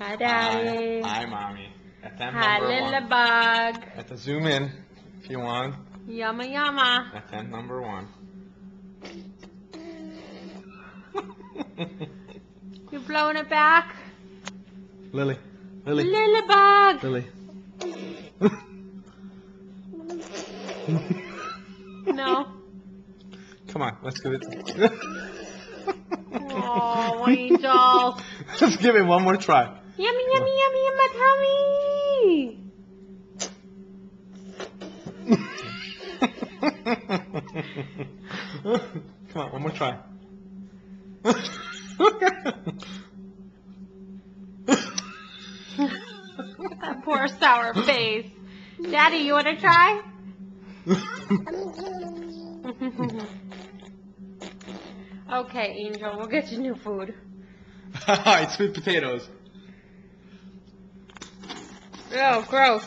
Hi, Daddy. Hi, hi, mommy. Attempt Hi, number one. bug. Have to zoom in if you want. Yama yama. yumma. Attempt number one. You blowing it back? Lily, Lily, Little bug. Lily. No. Come on, let's give it. Oh, Angel. let's give it one more try. Yummy, yummy, yummy in my tummy. Come on, one more try. That poor sour face. Daddy, you want to try? okay, Angel, we'll get you new food. it's sweet potatoes. Oh, gross.